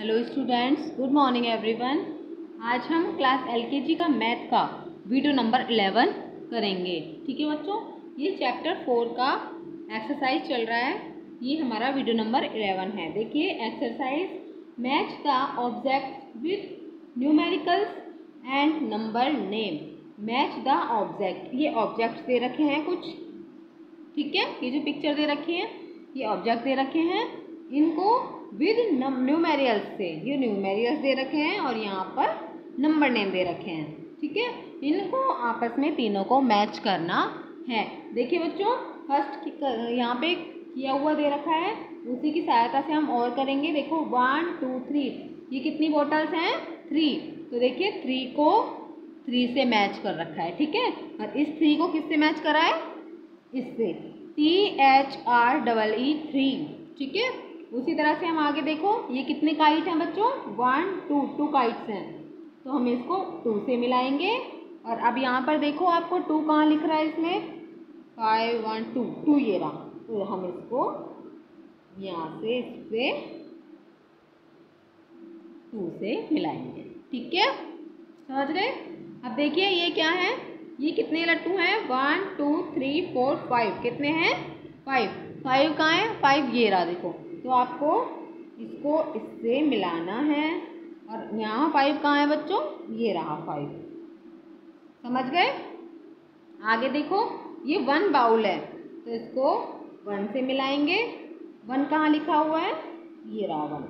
Hello students good morning everyone आज हम class LKG का मैथ का वीडियो नंबर 11 करेंगे। ठीक है बच्चों? ये चैप्टर फोर का एक्सरसाइज चल रहा है। ये हमारा वीडियो नंबर 11 है। देखिए exercise match the object with numericals and number name match the object ये ऑब्जेक्ट दे रखे हैं कुछ। ठीक है? ये जो पिक्चर दे रखी है, ये ऑब्जेक्ट दे रखे हैं। इनको विद न्यूमेरियल्स से, ये न्यूमेरियल्स दे रखे हैं और यहाँ पर नंबर नेम दे रखे हैं, ठीक है? इनको आपस में तीनों को मैच करना है। देखिए बच्चों फ़र्स्ट यहाँ पे किया हुआ दे रखा है, उसी की सहायता से हम और करेंगे। देखो वन टू थ्री ये कितनी बॉटल्स हैं? थ्री तो देखिए थ्री को थ्री से मैच कर रखा है, ठीक है? और इस थ्री को किससे मैच करा है? इससे। T H R double E three ठीक है? उसी तरह से हम आगे देखो, ये कितने काइट हैं बच्चों? वन टू टू काइट्स हैं। तो हम इसको टू से मिलाएँगे। और अब यहाँ पर देखो आपको टू कहाँ लिख रहा है इसमें? फाइव वन टू टू ये रहा। तो हम इसको यहाँ से इससे टू से मिलाएँगे। ठीक है? समझ रहे? अब देखिए ये क्या है? ये कितने लट्टू हैं? One two three four five कितने हैं? फाइव फाइव कहाँ है? फाइव ये रहा, देखो। तो आपको इसको इससे मिलाना है। और यहाँ फाइव कहाँ है बच्चों? ये रहा फाइव समझ गए? आगे देखो, ये वन बाउल है। तो इसको वन से मिलाएँगे। वन कहाँ लिखा हुआ है? ये रहा वन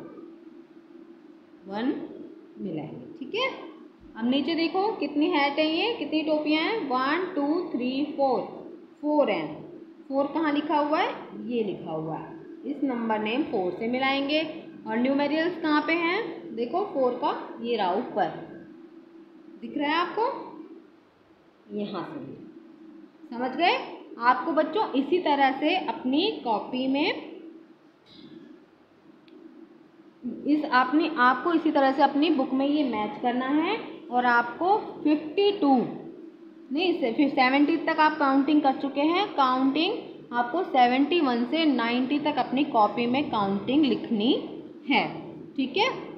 वन मिलाएँगे, ठीक है? अब नीचे देखो, कितनी हैट है ये? कितनी टोपियाँ हैं? One two three four four हैं। फोर कहाँ लिखा हुआ है? ये लिखा हुआ है। इस नंबर नेम फोर से मिलाएँगे। और न्यूमेरियल्स कहाँ पे हैं? देखो, फोर का ये रहा ऊपर। दिख रहा है आपको? यहाँ से। समझ गए? आपको बच्चों, इसी तरह से अपनी कॉपी में, इस आपने, आपको इसी तरह से अपनी बुक में ये मैच करना है। और आपको फिफ्टी टू, नहीं सेवेंटी तक आप काउंटिंग कर चुके हैं। काउंटिंग आपको सेवेंटी वन से नाइन्टी तक अपनी कॉपी में काउंटिंग लिखनी है। ठीक है?